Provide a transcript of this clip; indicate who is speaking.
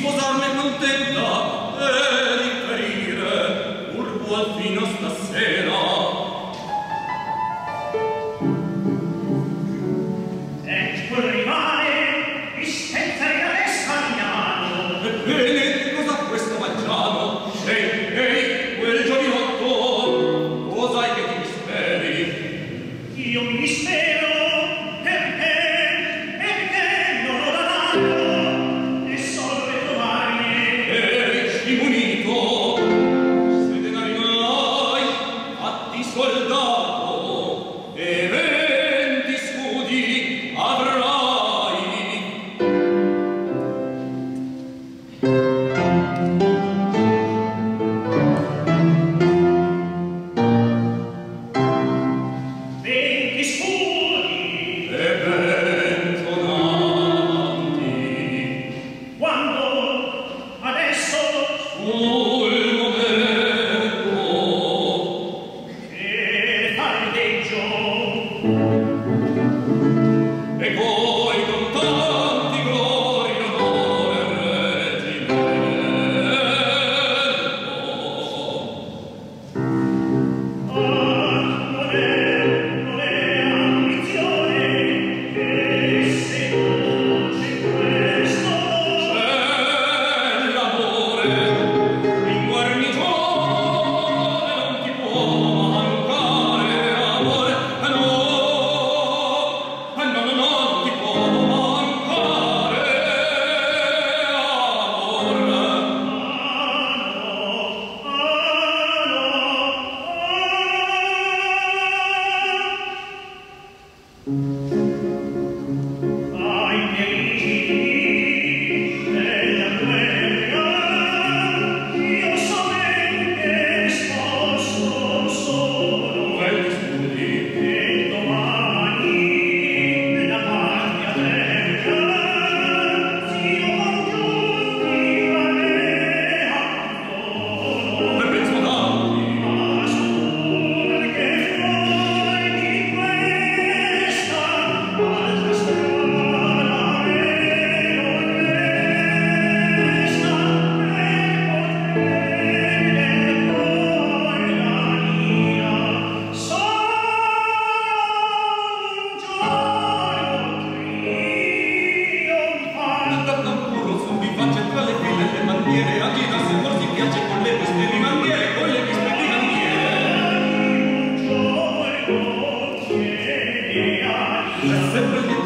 Speaker 1: Venti sempre